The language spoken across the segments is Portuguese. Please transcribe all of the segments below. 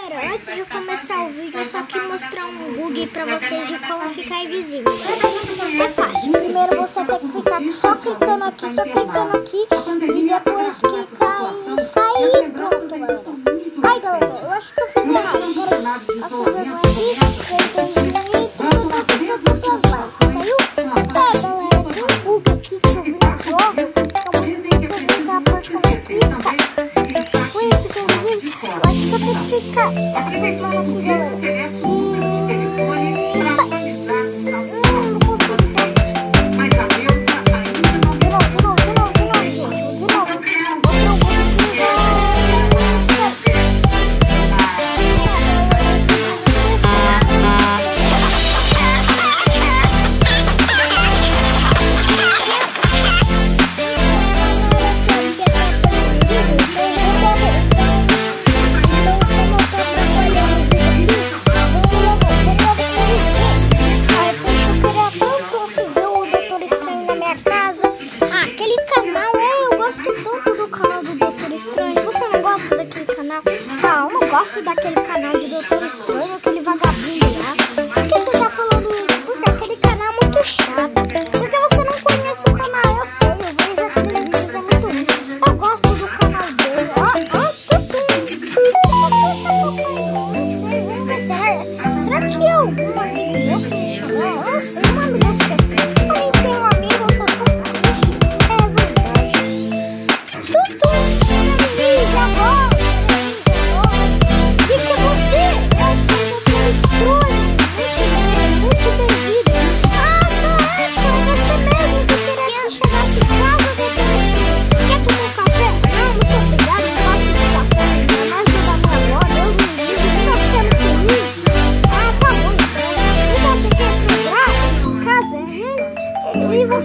galera, antes de começar o vídeo, eu só quero mostrar um bug pra vocês de como ficar invisível. É fácil, primeiro você tem que ficar só clicando aqui, só clicando aqui e depois clicar em sair. Pronto, galera. Ai, galera, eu acho que eu fiz errado. Peraí, essa vergonha aqui. Estranho. Você não gosta daquele canal? Ah, eu não gosto daquele canal de Doutor Estranho, aquele vagabundo lá. Por que você tá falando isso? Porque aquele canal é muito chato. Porque você não conhece o canal, eu sei, eu vejo aqueles vídeos, é muito ruim. Eu gosto do canal dele. Ah, ah, tudo. Será, que é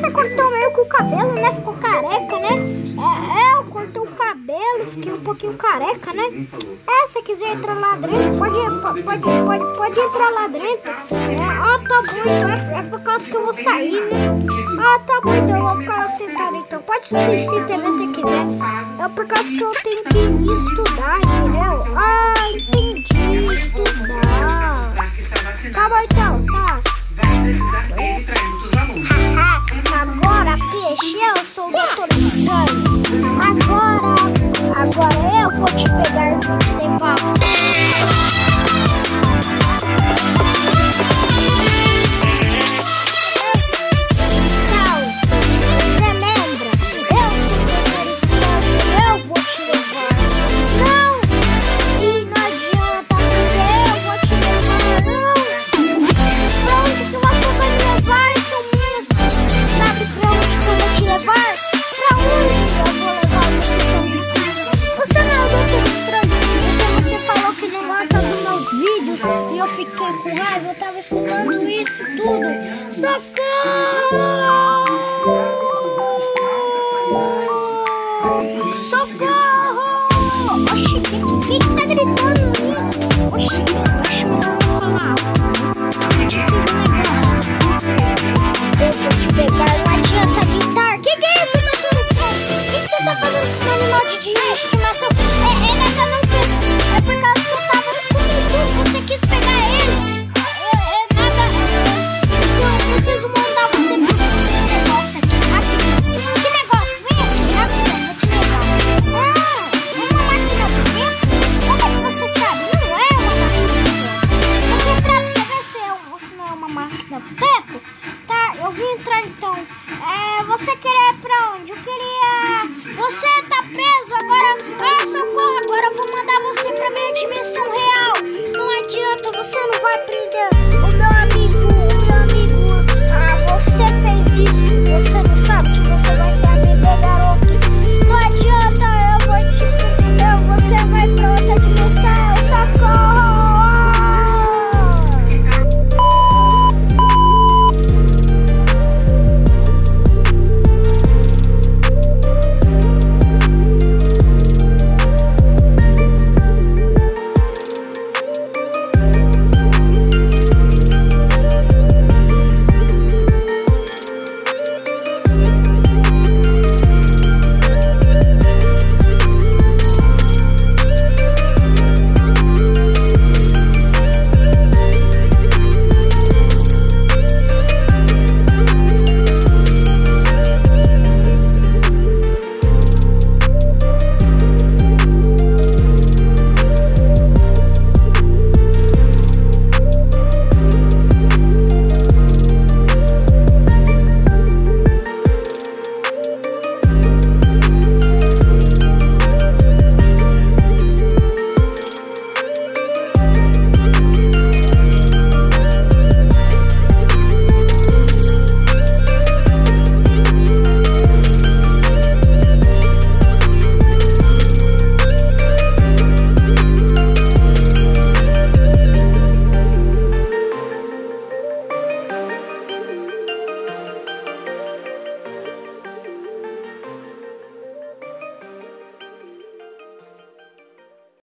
você cortou meio que o cabelo, né? Ficou careca, né? É, é, eu cortei o cabelo, fiquei um pouquinho careca, né? É, se quiser entrar lá dentro, pode, pode, pode, pode entrar lá dentro. É, ah, tá bom, então é, é por causa que eu vou sair, né? Ah, tá bom, então eu vou ficar lá sentado, então. Pode assistir TV se quiser. É por causa que eu tenho que estudar, entendeu? Ah, entendi, estudar. Tá bom, então, tá. Haha, agora, peixe, eu sou o Doutor Estranho. Agora, agora eu vou te pegar e vou te levar.